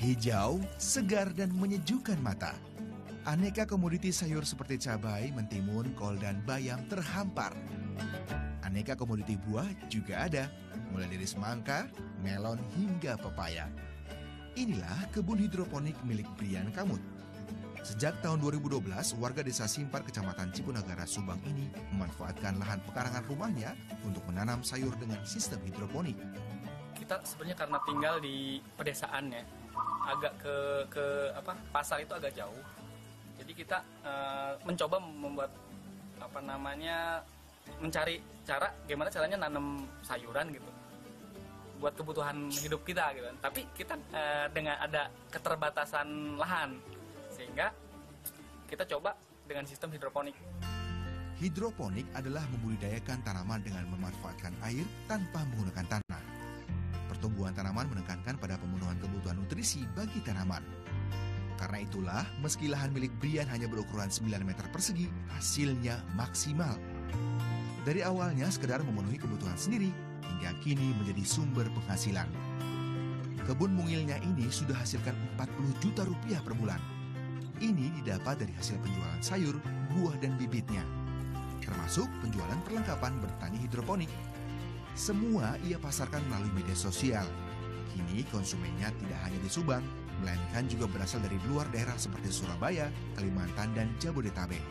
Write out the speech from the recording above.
Hijau, segar, dan menyejukkan mata. Aneka komoditi sayur seperti cabai, mentimun, kol, dan bayam terhampar. Aneka komoditi buah juga ada, mulai dari semangka, melon, hingga pepaya. Inilah kebun hidroponik milik Brian Kamut. Sejak tahun 2012, warga desa Simpar, Kecamatan Cipunagara, Subang ini memanfaatkan lahan pekarangan rumahnya untuk menanam sayur dengan sistem hidroponik. Kita sebenarnya karena tinggal di pedesaan ya, agak ke ke apa pasar itu agak jauh. Jadi kita eh, mencoba membuat apa namanya mencari cara gimana caranya nanam sayuran gitu buat kebutuhan hidup kita gitu. Tapi kita eh, dengan ada keterbatasan lahan sehingga kita coba dengan sistem hidroponik. Hidroponik adalah membudidayakan tanaman dengan memanfaatkan air tanpa menggunakan tanah. Pertumbuhan tanaman menekankan pada pemenuhan kebutuhan nutrisi bagi tanaman. Karena itulah, meski lahan milik Brian hanya berukuran 9 meter persegi, hasilnya maksimal. Dari awalnya sekedar memenuhi kebutuhan sendiri, hingga kini menjadi sumber penghasilan. Kebun mungilnya ini sudah hasilkan 40 juta rupiah per bulan. Ini didapat dari hasil penjualan sayur, buah, dan bibitnya. Termasuk penjualan perlengkapan bertani hidroponik. Semua ia pasarkan melalui media sosial. Kini konsumennya tidak hanya di Subang, melainkan juga berasal dari luar daerah seperti Surabaya, Kalimantan, dan Jabodetabek.